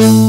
you.